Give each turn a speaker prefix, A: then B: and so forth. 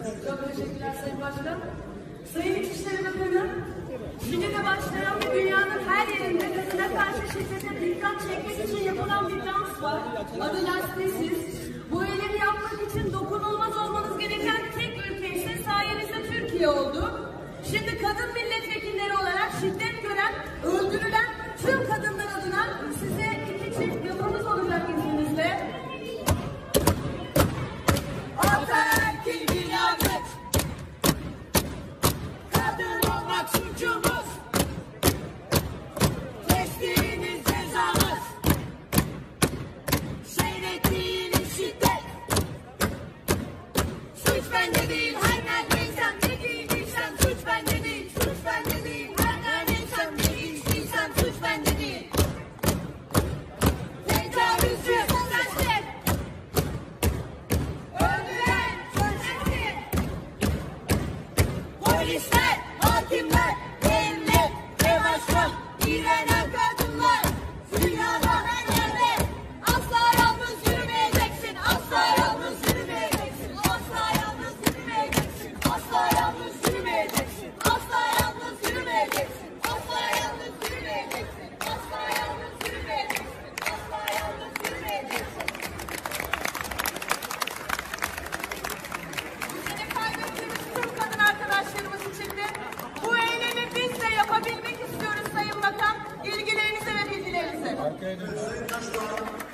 A: Çok teşekkürler Sayın Başkan. Sayın İçişleri Bakanı, Şiddete başlayan ve dünyanın her yerinde kadına karşı şiddete dikkat çekmek için yapılan bir dans var. Adı Lastesiz. Bu eylemi yapmak için dokunulmaz olmanız gereken tek ülke ise sayenizde Türkiye oldu. Şimdi kadın milletvekilleri
B: suçumuz. Kestiğiniz cezamız. Seyrettiğiniz şiddet. Suç bende değil, her neredeysen ne giydiysen suç bende değil. Suç bende değil, her neredeysen ne giydiysen suç bende değil. Tecavüzcü. Öldüren sensin. Polisler ultimate Ülkeye dönüş.